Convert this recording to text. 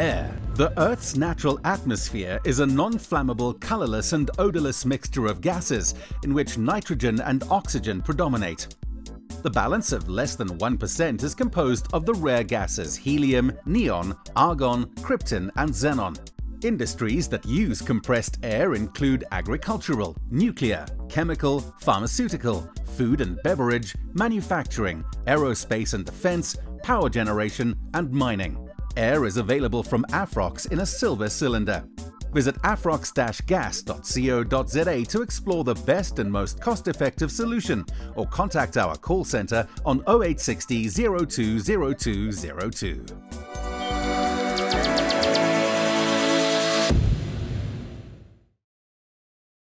The Earth's natural atmosphere is a non-flammable, colorless and odorless mixture of gases in which nitrogen and oxygen predominate. The balance of less than 1% is composed of the rare gases helium, neon, argon, krypton and xenon. Industries that use compressed air include agricultural, nuclear, chemical, pharmaceutical, food and beverage, manufacturing, aerospace and defense, power generation and mining. Air is available from Afrox in a silver cylinder. Visit afrox-gas.co.za to explore the best and most cost-effective solution or contact our call centre on 0860 020202.